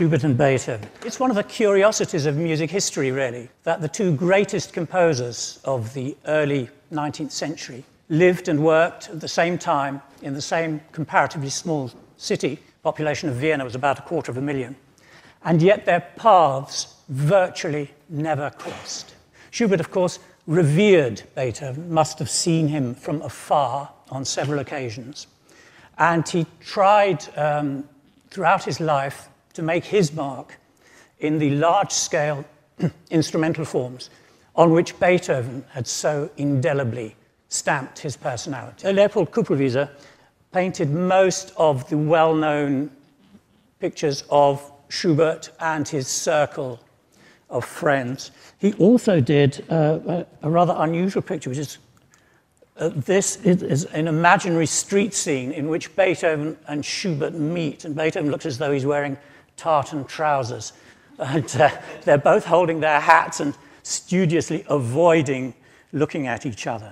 Schubert and Beethoven. It's one of the curiosities of music history, really, that the two greatest composers of the early 19th century lived and worked at the same time in the same comparatively small city. Population of Vienna was about a quarter of a million. And yet their paths virtually never crossed. Schubert, of course, revered Beethoven, must have seen him from afar on several occasions. And he tried um, throughout his life to make his mark in the large scale instrumental forms on which Beethoven had so indelibly stamped his personality. Leopold Kupelwieser painted most of the well known pictures of Schubert and his circle of friends. He also did uh, a, rather unusual picture, which is uh, this is an imaginary street scene in which Beethoven and Schubert meet, and Beethoven looks as though he's wearing tartan trousers. And uh, they're both holding their hats and studiously avoiding looking at each other.